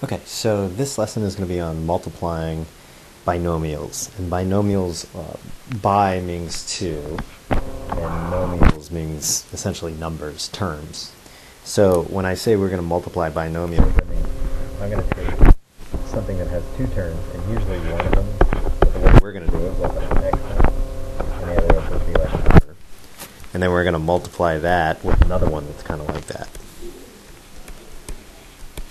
Okay, so this lesson is going to be on multiplying binomials. And binomials, uh, bi means two, and nomials means essentially numbers, terms. So when I say we're going to multiply binomials, I mean I'm going to take something that has two terms, and usually one of them, the way we're going to do it, will an and the other will be like number. And then we're going to multiply that with another one that's kind of like that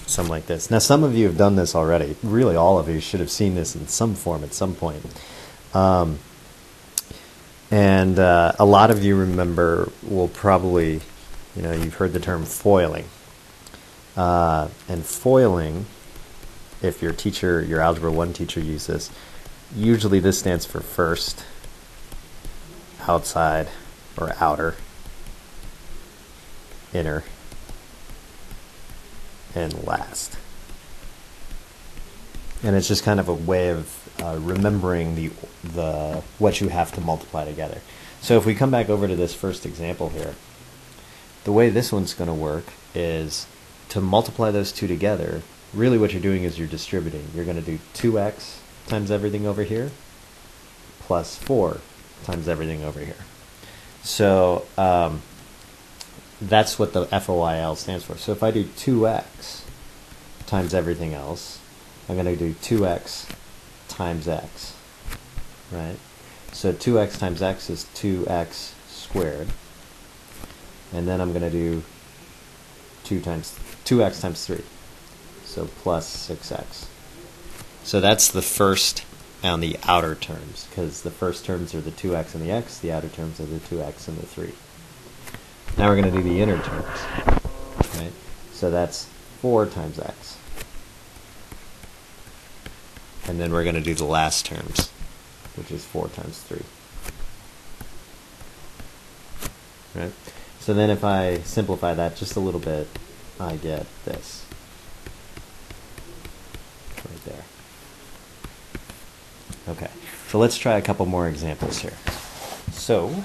something like this. Now, some of you have done this already. Really, all of you should have seen this in some form at some point. Um, and uh, a lot of you remember, will probably, you know, you've heard the term foiling. Uh, and foiling, if your teacher, your Algebra 1 teacher used this, usually this stands for first, outside, or outer, inner, and last. And it's just kind of a way of uh, remembering the the what you have to multiply together. So if we come back over to this first example here, the way this one's going to work is to multiply those two together. Really, what you're doing is you're distributing. You're going to do 2x times everything over here plus 4 times everything over here. So um, that's what the FOIL stands for. So if I do 2x times everything else, I'm going to do 2x times x, right? So 2x times x is 2x squared. And then I'm going to do 2 times 2x times 3. So plus 6x. So that's the first and the outer terms, because the first terms are the 2x and the x, the outer terms are the 2x and the 3. Now we're going to do the inner terms. Right? So that's 4 times x. And then we're going to do the last terms, which is 4 times 3. Right? So then if I simplify that just a little bit, I get this. Right there. Okay, so let's try a couple more examples here. So,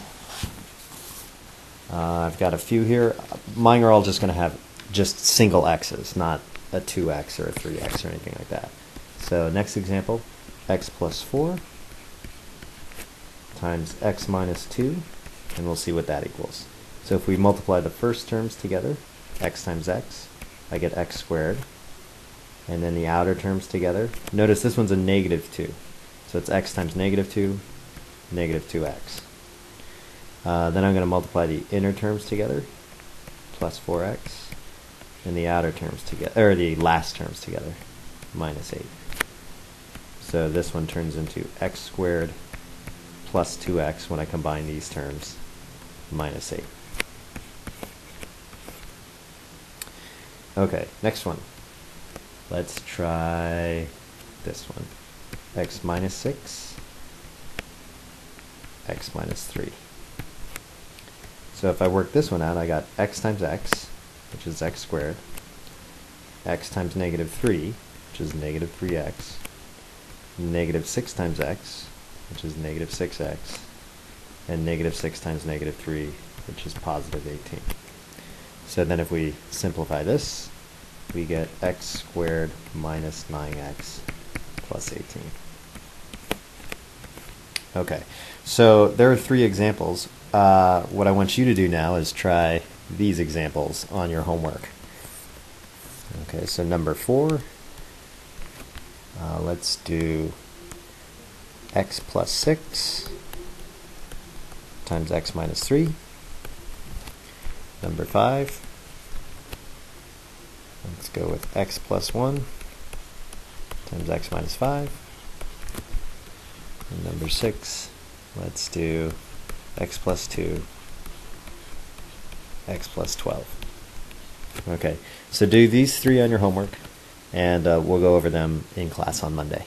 uh, I've got a few here. Mine are all just going to have just single x's, not a 2x or a 3x or anything like that. So next example, x plus 4 times x minus 2, and we'll see what that equals. So if we multiply the first terms together, x times x, I get x squared. And then the outer terms together, notice this one's a negative 2. So it's x times negative 2, negative 2x. Uh, then I'm going to multiply the inner terms together, plus 4x, and the outer terms together, or the last terms together, minus 8. So this one turns into x squared plus 2x when I combine these terms, minus 8. Okay, next one. Let's try this one. x minus 6, x minus 3. So if I work this one out, I got x times x, which is x squared, x times negative 3, which is negative 3x, negative 6 times x, which is negative 6x, and negative 6 times negative 3, which is positive 18. So then if we simplify this, we get x squared minus 9x plus 18. Okay, so there are three examples. Uh, what I want you to do now is try these examples on your homework. Okay, so number four, uh, let's do x plus 6 times x minus 3. Number 5, let's go with x plus 1 times x minus 5. And number 6, let's do x plus 2, x plus 12. Okay, so do these three on your homework, and uh, we'll go over them in class on Monday.